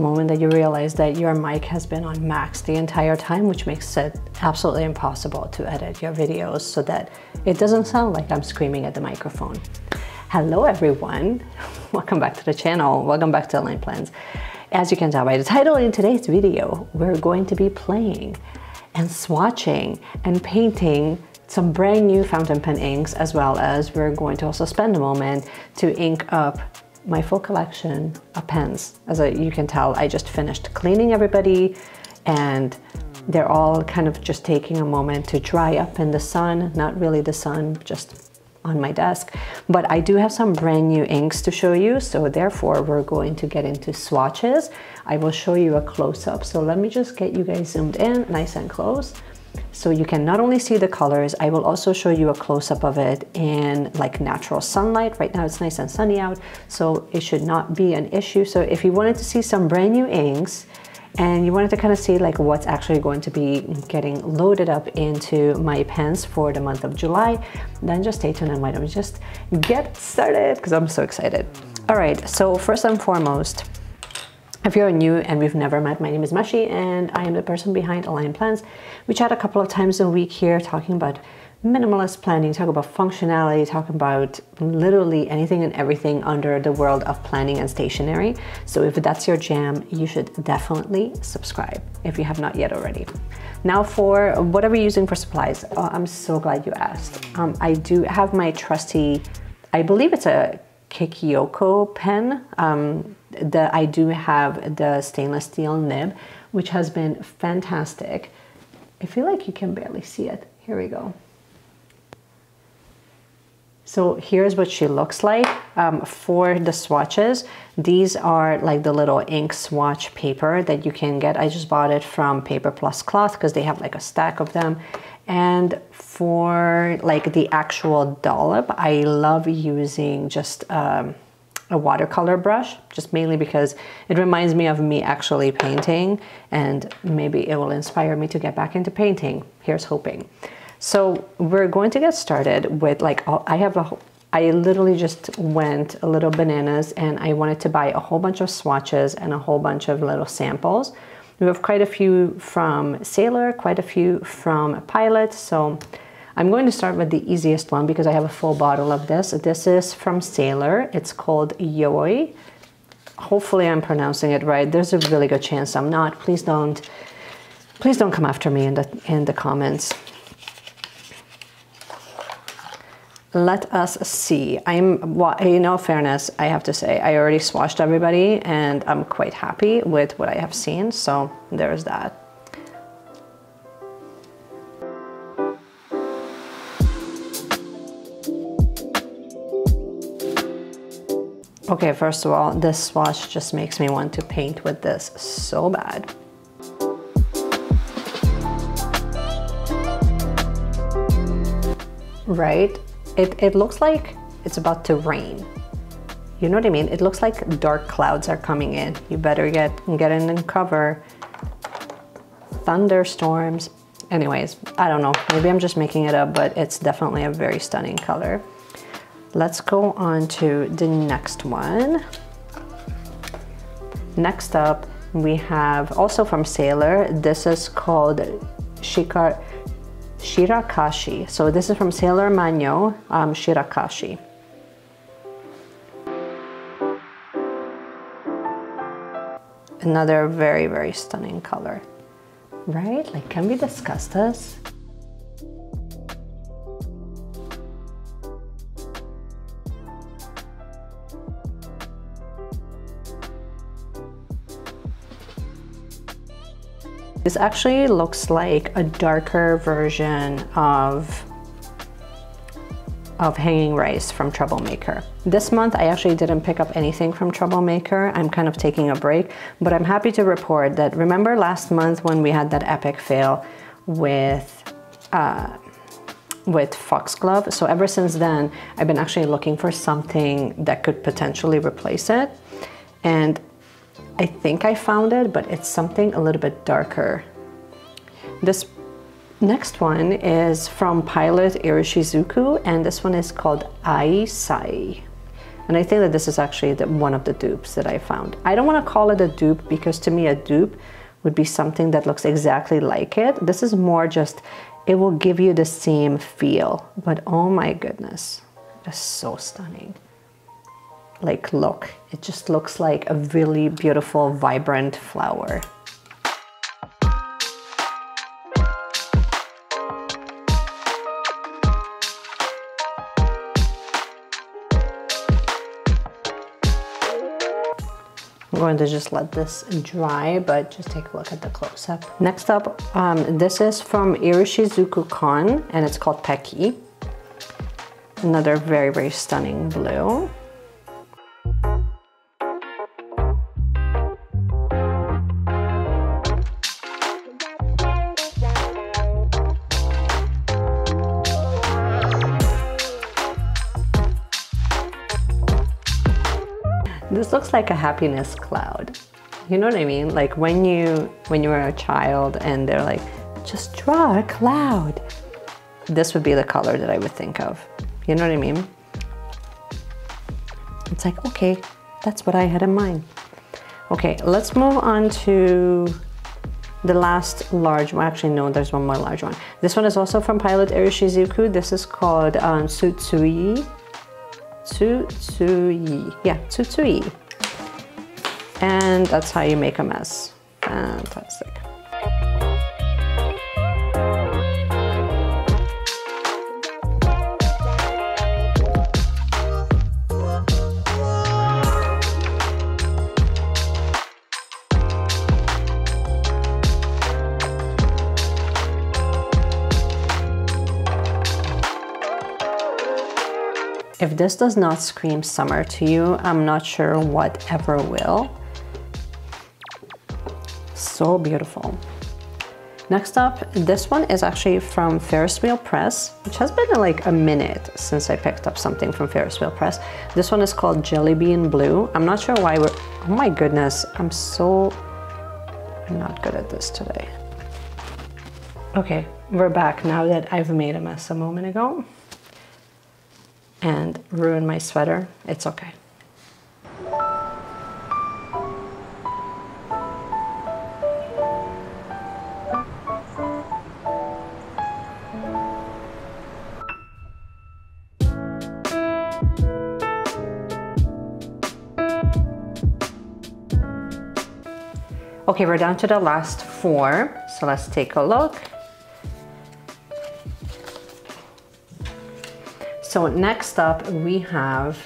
the moment that you realize that your mic has been on max the entire time, which makes it absolutely impossible to edit your videos so that it doesn't sound like I'm screaming at the microphone. Hello everyone, welcome back to the channel, welcome back to Aligned Plans. As you can tell by the title in today's video, we're going to be playing and swatching and painting some brand new fountain pen inks as well as we're going to also spend a moment to ink up my full collection of pens. As you can tell, I just finished cleaning everybody and they're all kind of just taking a moment to dry up in the sun, not really the sun, just on my desk. But I do have some brand new inks to show you, so therefore we're going to get into swatches. I will show you a close-up, so let me just get you guys zoomed in nice and close. So you can not only see the colors, I will also show you a close-up of it in like natural sunlight. Right now it's nice and sunny out, so it should not be an issue. So if you wanted to see some brand new inks, and you wanted to kind of see like what's actually going to be getting loaded up into my pens for the month of July, then just stay tuned and why don't we just get started because I'm so excited. All right, so first and foremost, if you're new and we've never met, my name is Meshi and I am the person behind Aligned Plans. We chat a couple of times a week here talking about minimalist planning, talk about functionality, talk about literally anything and everything under the world of planning and stationery. So if that's your jam, you should definitely subscribe if you have not yet already. Now for what are we using for supplies? Oh, I'm so glad you asked. Um, I do have my trusty, I believe it's a Kakuno pen. Um, the, I do have the stainless steel nib, which has been fantastic. I feel like you can barely see it. Here we go. So here's what she looks like um, for the swatches. These are like the little ink swatch paper that you can get. I just bought it from Paper Plus Cloth because they have like a stack of them. And for like the actual dollop, I love using just um, a watercolor brush, just mainly because it reminds me of me actually painting and maybe it will inspire me to get back into painting. Here's hoping. So we're going to get started with like, I have a, I literally just went a little bananas and I wanted to buy a whole bunch of swatches and a whole bunch of little samples. We have quite a few from Sailor, quite a few from Pilot. So I'm going to start with the easiest one because I have a full bottle of this. This is from Sailor. It's called Yoi. Hopefully I'm pronouncing it right. There's a really good chance I'm not. Please don't, please don't come after me in the, in the comments. Let us see. I'm, well, in all fairness, I have to say, I already swatched everybody and I'm quite happy with what I have seen. So there's that. Okay, first of all, this swatch just makes me want to paint with this so bad. Right? It, it looks like it's about to rain. You know what I mean? It looks like dark clouds are coming in. You better get, get in and cover. Thunderstorms. Anyways, I don't know. Maybe I'm just making it up, but it's definitely a very stunning color. Let's go on to the next one. Next up, we have also from Sailor. This is called Shikar, Shirakashi. So this is from Sailor Manyo, um, Shirakashi. Another very, very stunning color, right? Like, can we discuss this? This actually looks like a darker version of of Hanging Rice from Troublemaker. This month I actually didn't pick up anything from Troublemaker. I'm kind of taking a break, but I'm happy to report that remember last month when we had that epic fail with uh, with Foxglove. So ever since then, I've been actually looking for something that could potentially replace it. And I think I found it, but it's something a little bit darker. This next one is from Pilot Iroshizuku, and this one is called Ajisai. And I think that this is actually the, one of the dupes that I found. I don't want to call it a dupe because to me a dupe would be something that looks exactly like it. This is more just, it will give you the same feel. But oh my goodness, it's so stunning. Like look, it just looks like a really beautiful, vibrant flower. I'm going to just let this dry, but just take a look at the close-up. Next up, um, this is from Iroshizuku Kon, and it's called Peki. Another very, very stunning blue. Like a happiness cloud. You know what I mean? Like when you when you were a child and they're like, just draw a cloud. This would be the color that I would think of. You know what I mean? It's like, okay, that's what I had in mind. Okay, let's move on to the last large one. Actually, no, there's one more large one. This one is also from Pilot Iroshizuku. This is called um. Tsutsuji. Yeah, Tsutsuji. And that's how you make a mess. Fantastic. If this does not scream summer to you, I'm not sure what ever will. So beautiful. Next up, this one is actually from Ferris Wheel Press, which has been like a minute since I picked up something from Ferris Wheel Press. This one is called Jelly Bean Blue. I'm not sure why we're, oh my goodness, I'm so, I'm not good at this today. Okay, we're back now that I've made a mess a moment ago and ruin my sweater, it's okay. Okay, we're down to the last four, so let's take a look. So next up we have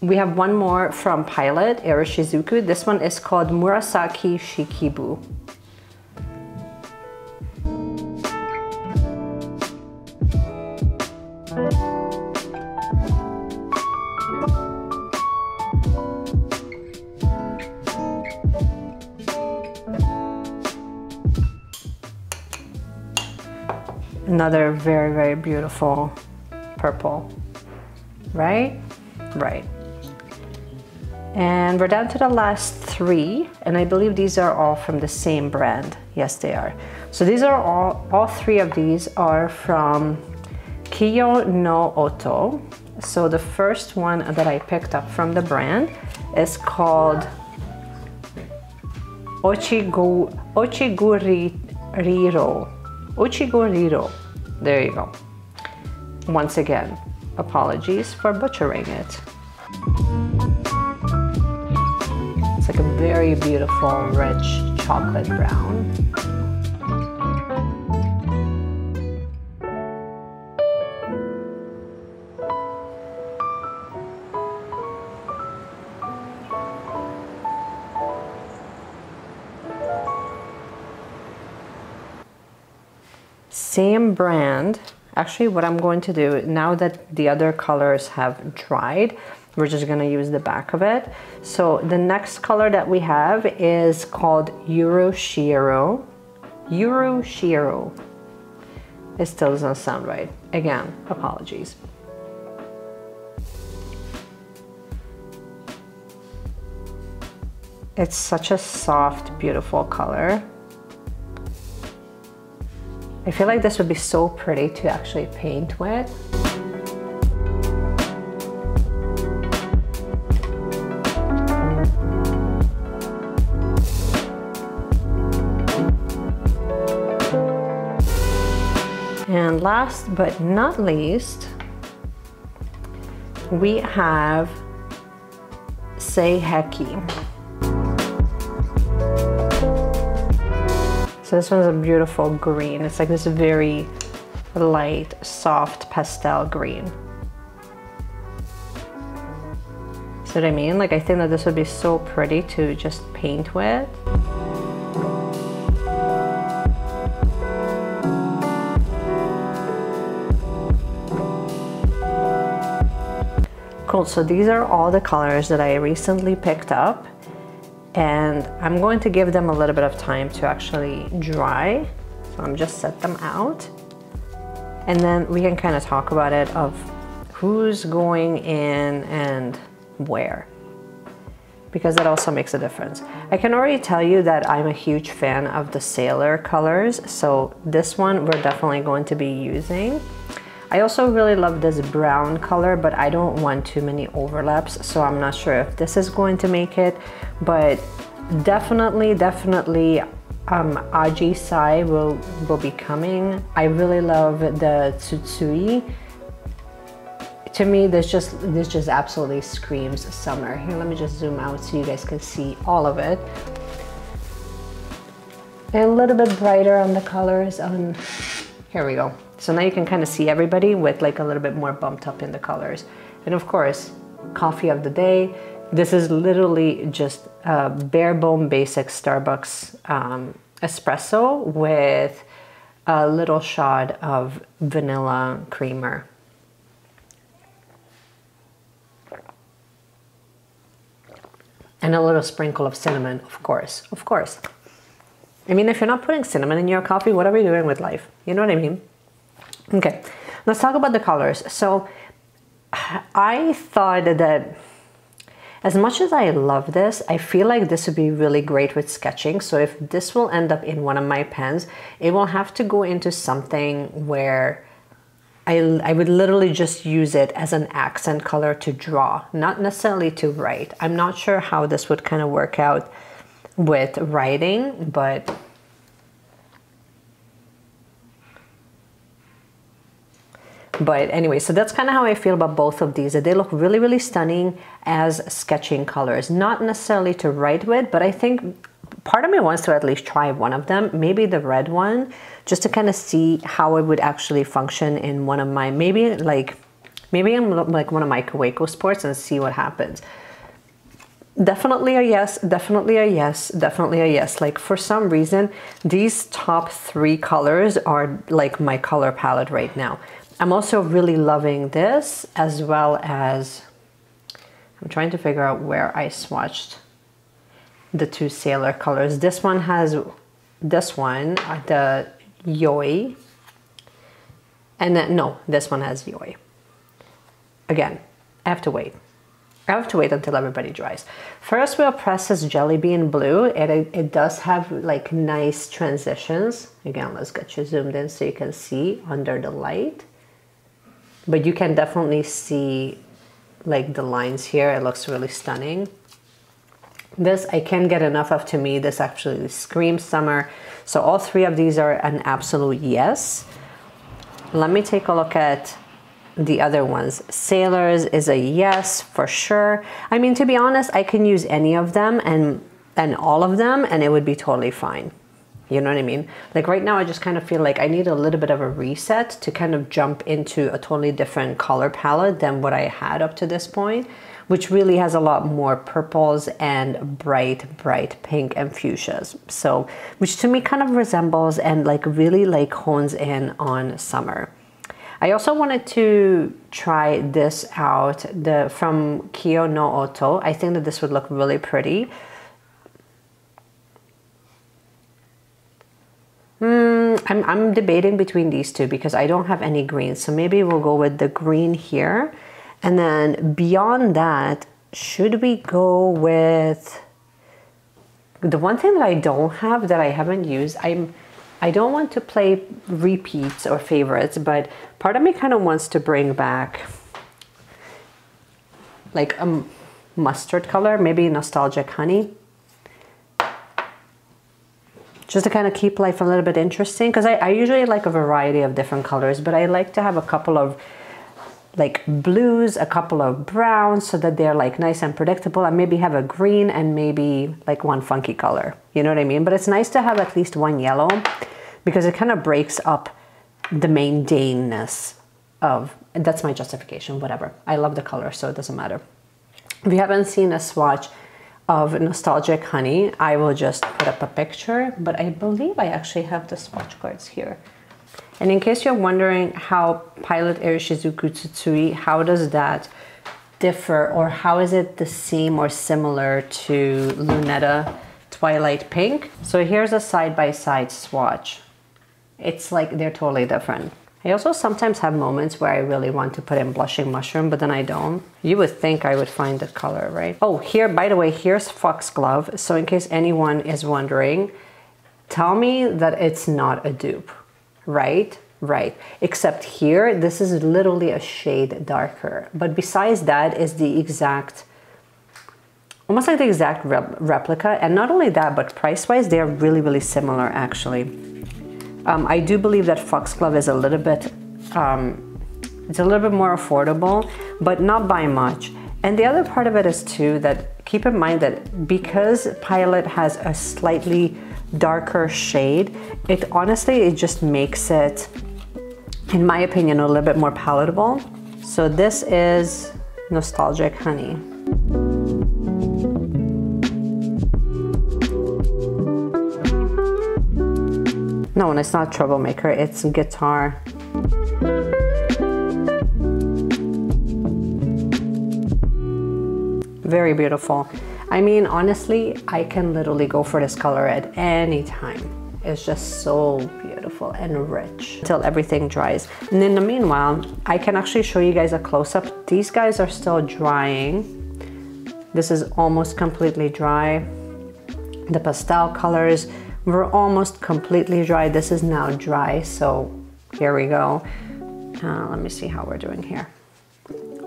We have one more from Pilot, Iroshizuku. This one is called Murasaki Shikibu. Another very, very beautiful purple, right? Right. And we're down to the last three, and I believe these are all from the same brand. Yes, they are. So these are all, all three of these are from Kyo no Oto. So the first one that I picked up from the brand is called Ochigu, Ochiguriro. Uchigoriro. There you go. Once again, apologies for butchering it. It's like a very beautiful, rich chocolate brown. Same brand. Actually, what I'm going to do, now that the other colors have dried, we're just gonna use the back of it. So the next color that we have is called Euroshiro. Euroshiro. It still doesn't sound right. Again, apologies. It's such a soft, beautiful color. I feel like this would be so pretty to actually paint with. And last but not least, we have Seiheki. So this one's a beautiful green. It's like this very light, soft pastel green. See what I mean? Like I think that this would be so pretty to just paint with. Cool, so these are all the colors that I recently picked up and I'm going to give them a little bit of time to actually dry. So I'm just set them out and then we can kind of talk about it of who's going in and where because that also makes a difference. I can already tell you that I'm a huge fan of the Sailor colors. So this one we're definitely going to be using. I also really love this brown color, but I don't want too many overlaps, so I'm not sure if this is going to make it, but definitely, definitely um, Aji Sai will, will be coming. I really love the Tsutsuji. To me, this just, this just absolutely screams summer. Here, let me just zoom out so you guys can see all of it. A little bit brighter on the colors on, here we go. So now you can kind of see everybody with like a little bit more bumped up in the colors. And of course, coffee of the day. This is literally just a bare bone basic Starbucks um, espresso with a little shot of vanilla creamer. And a little sprinkle of cinnamon, of course, of course. I mean, if you're not putting cinnamon in your coffee, what are we doing with life? You know what I mean? Okay, let's talk about the colors. So I thought that as much as I love this, I feel like this would be really great with sketching. So if this will end up in one of my pens, it will have to go into something where I, I would literally just use it as an accent color to draw, not necessarily to write. I'm not sure how this would kind of work out with writing, but But anyway, so that's kind of how I feel about both of these. They look really, really stunning as sketching colors. Not necessarily to write with, but I think part of me wants to at least try one of them, maybe the red one, just to kind of see how it would actually function in one of my, maybe like, maybe I'm like one of my Kaweco sports and see what happens. Definitely a yes, definitely a yes, definitely a yes. Like for some reason, these top three colors are like my color palette right now. I'm also really loving this as well as I'm trying to figure out where I swatched the two sailor colors. This one has this one, uh, the Yoi. And then, no, this one has Yoi. Again, I have to wait. I have to wait until everybody dries. First we'll press this Jelly Bean Blue. It, it does have like nice transitions. Again, let's get you zoomed in so you can see under the light but you can definitely see like the lines here. It looks really stunning. This I can't get enough of to me. This actually screams summer. So all three of these are an absolute yes. Let me take a look at the other ones. Sailors is a yes for sure. I mean, to be honest, I can use any of them and, and all of them and it would be totally fine. You know what I mean? Like right now, I just kind of feel like I need a little bit of a reset to kind of jump into a totally different color palette than what I had up to this point, which really has a lot more purples and bright, bright pink and fuchsias. So, which to me kind of resembles and like really like hones in on summer. I also wanted to try this out the from Kyo no Oto. I think that this would look really pretty Mm, I'm, I'm debating between these two because I don't have any green. So maybe we'll go with the green here. And then beyond that, should we go with... The one thing that I don't have that I haven't used, I'm I don't want to play repeats or favorites, but part of me kind of wants to bring back like a mustard color, maybe nostalgic honey. Just to kind of keep life a little bit interesting because I, I usually like a variety of different colors, but I like to have a couple of like blues, a couple of browns so that they're like nice and predictable and maybe have a green and maybe like one funky color. You know what I mean? But it's nice to have at least one yellow because it kind of breaks up the mundaneness of, that's my justification, whatever. I love the color, so it doesn't matter. If you haven't seen a swatch of Nostalgic Honey, I will just put up a picture, but I believe I actually have the swatch cards here. And in case you're wondering how Pilot Air Shizuku Tsutsuji, how does that differ or how is it the same or similar to Lunetta Twilight Pink? So here's a side-by-side -side swatch. It's like they're totally different. I also sometimes have moments where I really want to put in blushing mushroom, but then I don't. You would think I would find the color, right? Oh, here, by the way, here's Foxglove. So in case anyone is wondering, tell me that it's not a dupe right? Right. Except here, this is literally a shade darker. But besides that is the exact, almost like the exact rep replica. And not only that, but price-wise, they are really, really similar actually. Um, I do believe that Foxglove is a little bit, um, it's a little bit more affordable, but not by much. And the other part of it is too that keep in mind that because Pilot has a slightly darker shade, it honestly, it just makes it, in my opinion, a little bit more palatable. So this is Nostalgic Honey. No, and it's not Troublemaker, it's Guitar. Very beautiful. I mean, honestly, I can literally go for this color at any time. It's just so beautiful and rich until everything dries. And in the meanwhile, I can actually show you guys a close-up. These guys are still drying. This is almost completely dry. The pastel colors were almost completely dry. This is now dry, so here we go. Uh, let me see how we're doing here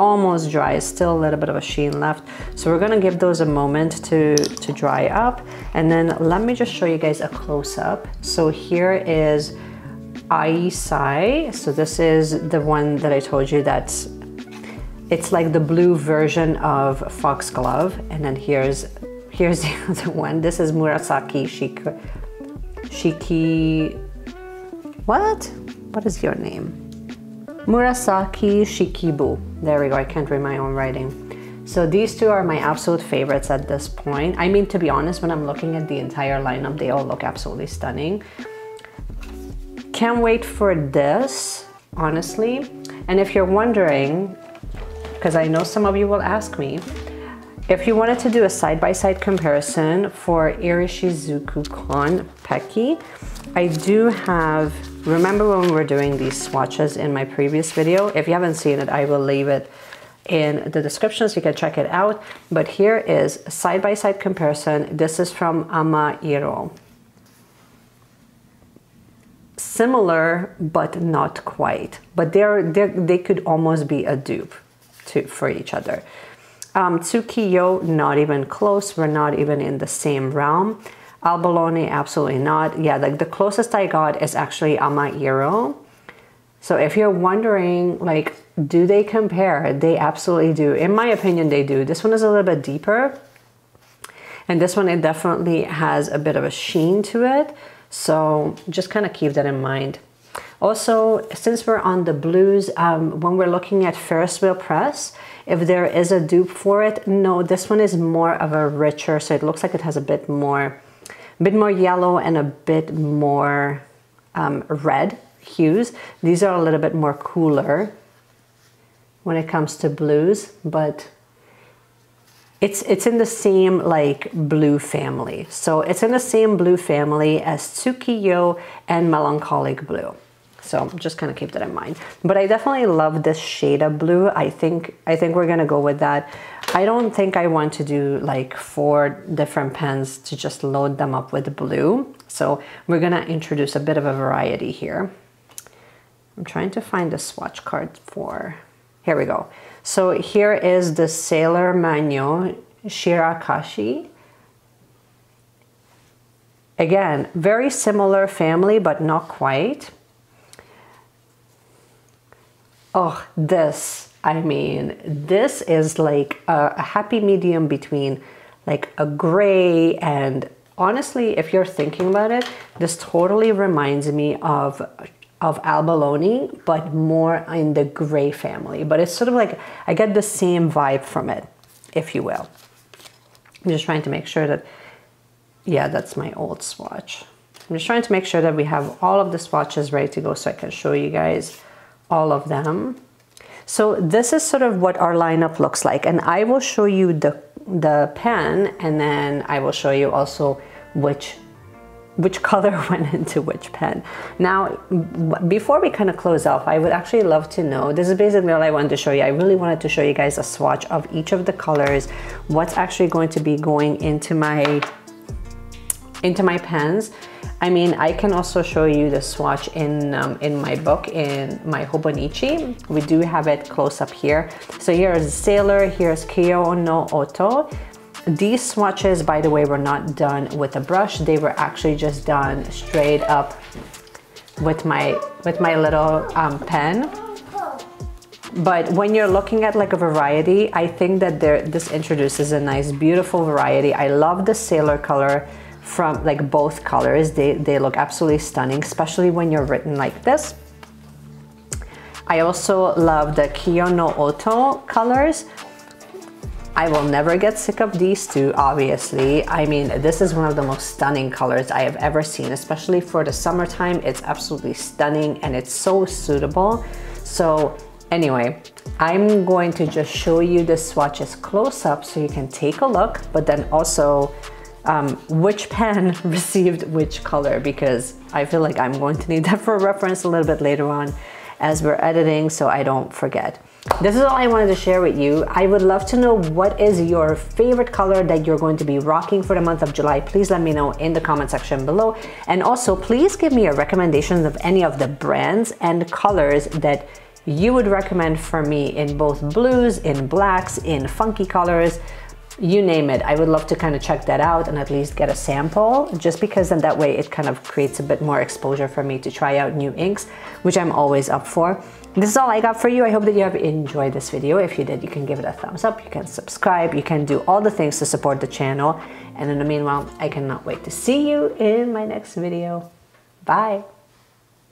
almost dry, still a little bit of a sheen left. So we're gonna give those a moment to, to dry up. And then let me just show you guys a close up. So here is Ajisai. So this is the one that I told you that's, it's like the blue version of Foxglove. And then here's, here's the other one. This is Murasaki Shiki, what? What is your name? Murasaki Shikibu. There we go, I can't read my own writing. So these two are my absolute favorites at this point. I mean, to be honest, when I'm looking at the entire lineup, they all look absolutely stunning. Can't wait for this, honestly. And if you're wondering, because I know some of you will ask me, if you wanted to do a side-by-side -side comparison for Iroshizuku Kon Peki, I do have Remember when we were doing these swatches in my previous video? If you haven't seen it, I will leave it in the description so you can check it out. But here is side-by-side -side comparison. This is from Amairo. Similar, but not quite. But they're, they're, they could almost be a dupe to, for each other. Um, Tsukiyo, not even close. We're not even in the same realm. Albolone, absolutely not. Yeah, like the closest I got is actually Amairo. So if you're wondering, like, do they compare? They absolutely do. In my opinion, they do. This one is a little bit deeper. And this one, it definitely has a bit of a sheen to it. So just kind of keep that in mind. Also, since we're on the blues, um, when we're looking at Ferris wheel press, if there is a dupe for it, no, this one is more of a richer, so it looks like it has a bit more a bit more yellow and a bit more um, red hues. These are a little bit more cooler when it comes to blues, but it's it's in the same like blue family. So it's in the same blue family as Tsukiyo and Melancholic Blue. So just kind of keep that in mind. But I definitely love this shade of blue. I think I think we're gonna go with that. I don't think I want to do like four different pens to just load them up with blue. So we're gonna introduce a bit of a variety here. I'm trying to find the swatch card for, here we go. So here is the Sailor Manyo Shirakashi. Again, very similar family, but not quite. Oh, this, I mean, this is like a, a happy medium between like a gray and honestly, if you're thinking about it, this totally reminds me of of Alboloni, but more in the gray family. But it's sort of like, I get the same vibe from it, if you will. I'm just trying to make sure that, yeah, that's my old swatch. I'm just trying to make sure that we have all of the swatches ready to go so I can show you guys all of them. So this is sort of what our lineup looks like. And I will show you the, the pen and then I will show you also which which color went into which pen. Now, before we kind of close off, I would actually love to know, this is basically all I wanted to show you. I really wanted to show you guys a swatch of each of the colors, what's actually going to be going into my, into my pens. I mean, I can also show you the swatch in, um, in my book, in my Hobonichi. We do have it close up here. So here is Sailor, here's Kyo no Oto. These swatches, by the way, were not done with a brush. They were actually just done straight up with my, with my little um, pen. But when you're looking at like a variety, I think that there, this introduces a nice, beautiful variety. I love the sailor color from like both colors. They, they look absolutely stunning, especially when you're written like this. I also love the Kyo no Oto colors. I will never get sick of these two, obviously. I mean, this is one of the most stunning colors I have ever seen, especially for the summertime. It's absolutely stunning and it's so suitable. So anyway, I'm going to just show you the swatches close up so you can take a look, but then also um, which pen received which color because I feel like I'm going to need that for reference a little bit later on as we're editing so I don't forget. This is all I wanted to share with you. I would love to know what is your favorite color that you're going to be rocking for the month of July. Please let me know in the comment section below. And also please give me a recommendation of any of the brands and colors that you would recommend for me in both blues, in blacks, in funky colors, you name it. I would love to kind of check that out and at least get a sample just because then that way it kind of creates a bit more exposure for me to try out new inks, which I'm always up for. This is all I got for you. I hope that you have enjoyed this video. If you did, you can give it a thumbs up, you can subscribe, you can do all the things to support the channel. And in the meanwhile, I cannot wait to see you in my next video. Bye.